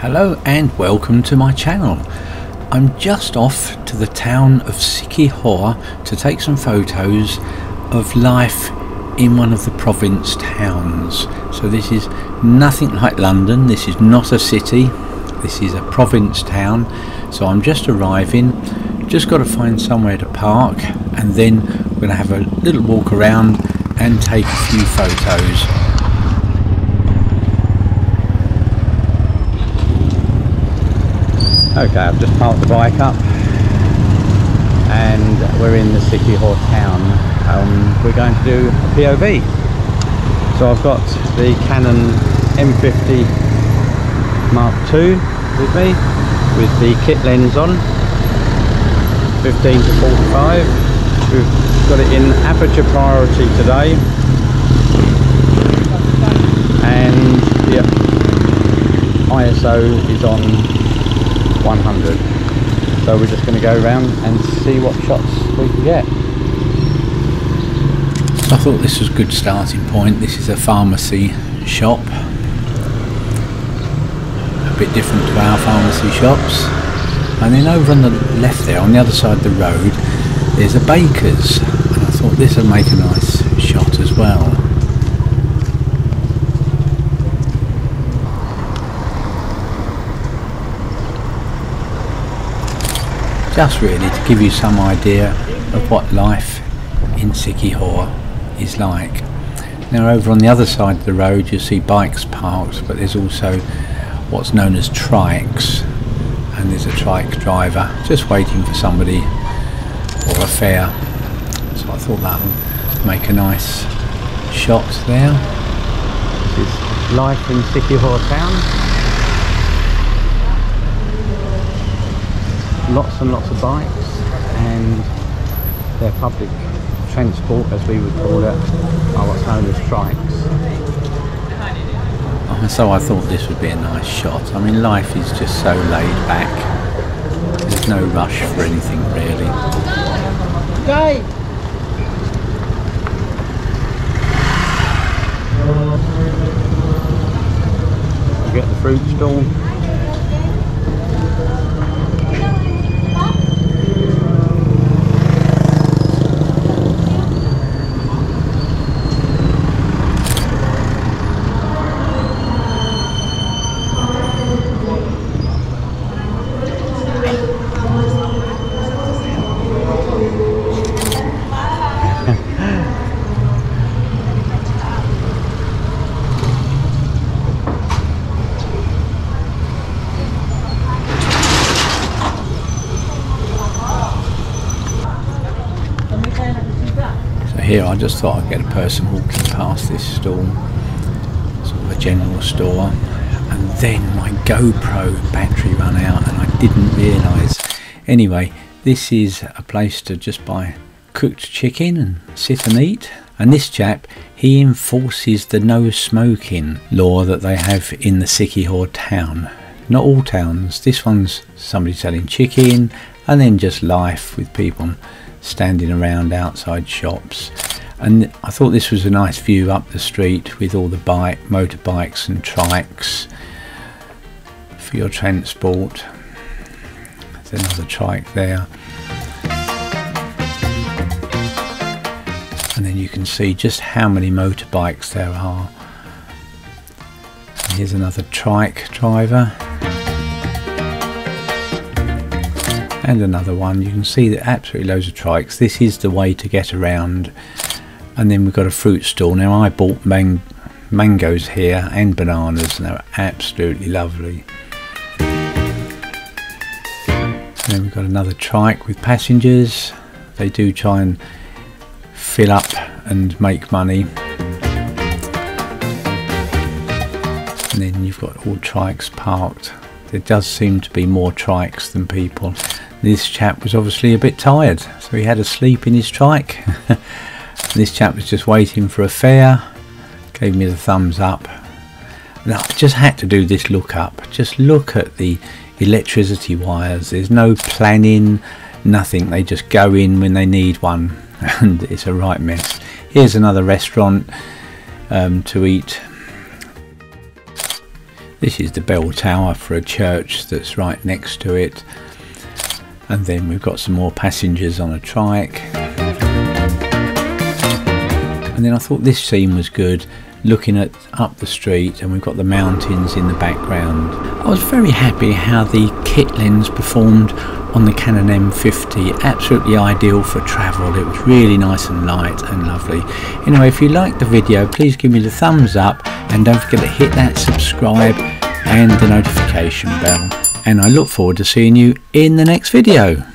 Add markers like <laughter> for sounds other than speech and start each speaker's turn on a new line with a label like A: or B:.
A: Hello and welcome to my channel. I'm just off to the town of Siquijor to take some photos of life in one of the province towns. So this is nothing like London, this is not a city, this is a province town. So I'm just arriving, just got to find somewhere to park and then we're going to have a little walk around and take a few photos. Okay, I've just parked the bike up and we're in the Siquijor town. Um, we're going to do a POV. So I've got the Canon M50 Mark II with me with the kit lens on 15 to 45 we've got it in aperture priority today and the ISO is on 100 so we're just going to go around and see what shots we can get. I thought this was a good starting point. This is a pharmacy shop. A bit different to our pharmacy shops. And then over on the left there on the other side of the road there's a baker's. And I thought this would make a nice shot as well just really to give you some idea of what life in Siquijor is like. Now over on the other side of the road you'll see bikes parked but there's also what's known as trikes and there's a trike driver just waiting for somebody or a fare so I thought that would make a nice shot there. This is life in Siquijor town. Lots and lots of bikes and their public transport as we would call it are what's known as trikes. So I thought this would be a nice shot. I mean life is just so laid back. There's no rush for anything really. Okay. Get the fruit stall. Here I just thought I'd get a person walking past this store, sort of a general store, and then my GoPro battery ran out and I didn't realise. Anyway, this is a place to just buy cooked chicken and sit and eat. And this chap, he enforces the no smoking law that they have in the Siquijor town. Not all towns, this one's somebody selling chicken and then just life with people standing around outside shops. And I thought this was a nice view up the street with all the bike motorbikes and trikes for your transport. There's another trike there. And then you can see just how many motorbikes there are. Here's another trike driver and another one you can see that absolutely loads of trikes. This is the way to get around. And then we've got a fruit stall. Now I bought man mangoes here and bananas and they're absolutely lovely. And then we've got another trike with passengers. They do try and fill up and make money. And then you've got all trikes parked there does seem to be more trikes than people this chap was obviously a bit tired, so he had a sleep in his trike. <laughs> this chap was just waiting for a fare, gave me the thumbs up. Now, I just had to do this look up. Just look at the electricity wires. There's no planning, nothing. They just go in when they need one, <laughs> and it's a right mess. Here's another restaurant um, to eat. This is the bell tower for a church that's right next to it. And then we've got some more passengers on a trike. And then I thought this scene was good, looking at up the street and we've got the mountains in the background. I was very happy how the kit lens performed on the Canon M50 absolutely ideal for travel it was really nice and light and lovely anyway if you liked the video please give me the thumbs up and don't forget to hit that subscribe and the notification bell. And I look forward to seeing you in the next video